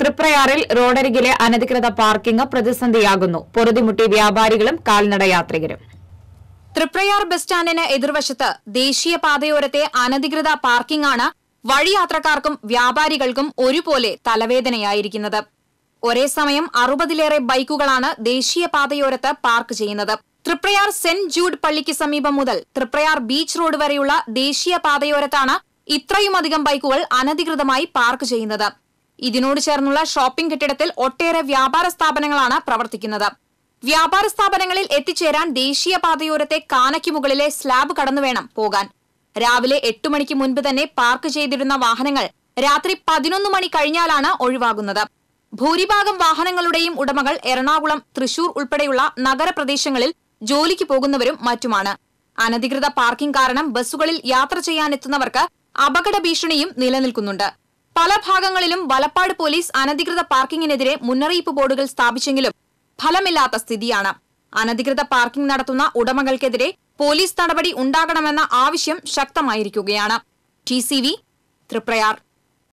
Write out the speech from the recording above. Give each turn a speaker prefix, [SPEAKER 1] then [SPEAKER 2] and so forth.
[SPEAKER 1] തൃപ്രയാറിൽ റോഡരികിലെ അനധികൃത പാർക്കിംഗ് പ്രതിസന്ധിയാകുന്നു. പൊറുതിമുട്ടി വ്യാപാരികളും കാൽനട യാത്രികരും.
[SPEAKER 2] തൃപ്രയാർ ബസ് സ്റ്റാൻഡിന് എതിർവശത്ത് ദേശീയപാതയോരത്തെ അനധികൃത പാർക്കിംഗ് ആണ് വഴിയാത്രക്കാർക്കും വ്യാപാരികൾക്കും ഒരുപോലെ തലവേദനയായിരിക്കുന്നത്. ഒരേ സമയം അറുപതിലേറെ ബൈക്കുകളാണ് ദേശീയപാതയോരത്ത് പാർക്ക് ചെയ്യുന്നത്. തൃപ്രയാർ സെന്റ് ജൂഡ് പള്ളിക്ക് സമീപം മുതൽ തൃപ്രയാർ ബീച്ച് റോഡ് വരെയുള്ള ദേശീയപാതയോരത്താണ് ഇത്രയുമധികം ബൈക്കുകൾ അനധികൃതമായി പാർക്ക് ചെയ്യുന്നത്. ഇതിനോട് ചേർന്നുള്ള ഷോപ്പിംഗ് കെട്ടിടത്തിൽ ഒട്ടേറെ വ്യാപാര സ്ഥാപനങ്ങളാണ് പ്രവർത്തിക്കുന്നത്. വ്യാപാര സ്ഥാപനങ്ങളിൽ എത്തിച്ചേരാൻ ദേശീയപാതയോരത്തെ കാനയ്ക്ക് മുകളിലെ സ്ലാബ് കടന്നു വേണം പോകാൻ. രാവിലെ എട്ട് മണിക്ക് മുൻപ് തന്നെ പാർക്ക് ചെയ്തിരുന്ന വാഹനങ്ങൾ രാത്രി പതിനൊന്ന് മണി കഴിഞ്ഞാലാണ് ഒഴിവാകുന്നത്. ഭൂരിഭാഗം വാഹനങ്ങളുടെയും ഉടമകൾ എറണാകുളം തൃശൂർ ഉൾപ്പെടെയുള്ള നഗരപ്രദേശങ്ങളിൽ ജോലിക്ക് പോകുന്നവരും മറ്റുമാണ്. അനധികൃത പാർക്കിംഗ് കാരണം ബസ്സുകളിൽ യാത്ര ചെയ്യാനെത്തുന്നവർക്ക് അപകട ഭീഷണിയും നിലനിൽക്കുന്നുണ്ട്. പല ഭാഗങ്ങളിലും വലപ്പാട് പോലീസ് അനധികൃത പാർക്കിങ്ങിനെതിരെ മുന്നറിയിപ്പ് ബോർഡുകൾ സ്ഥാപിച്ചെങ്കിലും ഫലമില്ലാത്ത സ്ഥിതിയാണ്. അനധികൃത പാർക്കിംഗ് നടത്തുന്ന ഉടമകൾക്കെതിരെ പോലീസ് നടപടി ഉണ്ടാകണമെന്ന ആവശ്യം ശക്തമായിരിക്കുകയാണ്. T C V Triprayar.